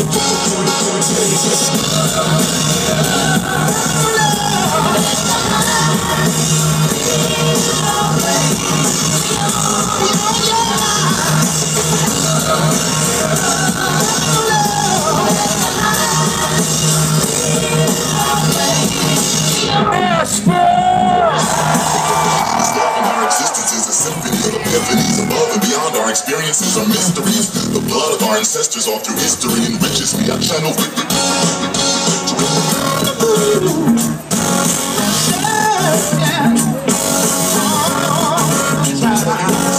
Our existence is a above and beyond our experiences are mysteries. The blood of our ancestors all through history enriches me. I channel with the... It's hard to find.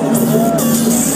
Deus.